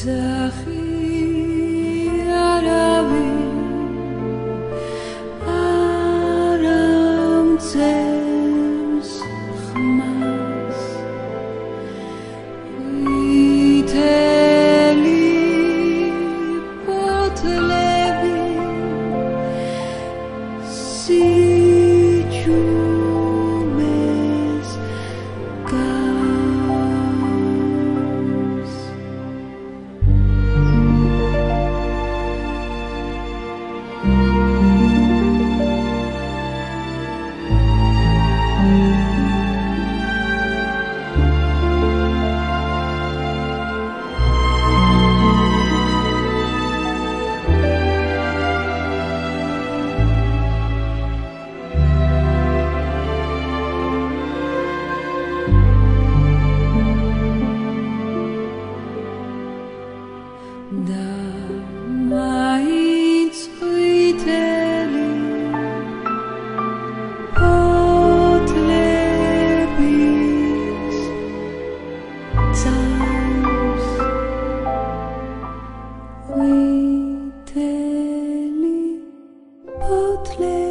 te hilaravi aram tenes fnavs ut elei porte clear.